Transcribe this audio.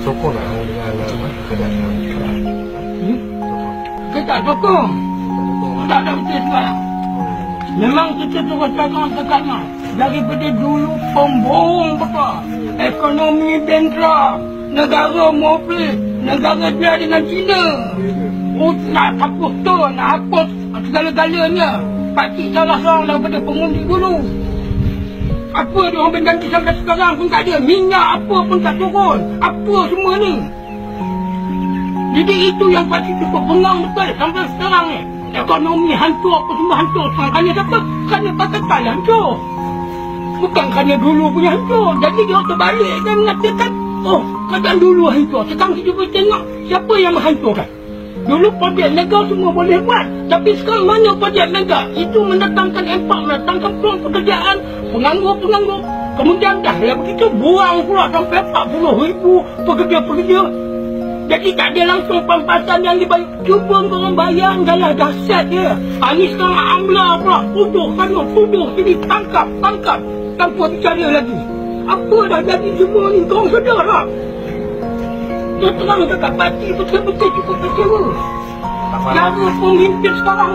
sokong lah dengan uh, keadaan sekarang. Hmm? Kita tak sokong. Tak ada betul sekarang. Memang kita terus cakap sekarang. Daripada dulu pembohong betul. Ekonomi bankrupt. Negara mobil. Negara dia dengan China. Oh, hapus tu, nak hapus segala-galanya. Pakcik salah seorang daripada pengundi dulu. Apa dia orang berganti sampai sekarang pun tak ada. Minyak apa pun tak turun. Apa semua ni. Jadi itu yang pakcik tu pengang betul sampai sekarang ni. Ekonomi hancur apa semua hancur. Kerana siapa? Kerana pakatan hancur. Bukan kerana dulu punya hancur. Jadi dia terbalik dan mengatakan, oh keadaan dulu hancur. Sekarang kita boleh tengok siapa yang menghancurkan. Dulu projek mega semua boleh buat. Tapi sekarang mana projek mega? Itu mendatangkan empat, mendatangkan peluang pekerjaan, penganggur-penganggur. Kemudian dah lah begitu buang pula sampai 40 ribu pekerja-pekerja. Jadi tak ada langsung pampasan yang dibayar. Cuba korang bayang dah dahsyat dia. Ha, ni sekarang amla pula. Tuduh sana, tuduh sini. Tangkap, tangkap. Tanpa bicara lagi. Apa dah jadi semua ni? Korang sedar tak? Dia terang dekat parti betul-betul cukup kecewa. Cara pemimpin sekarang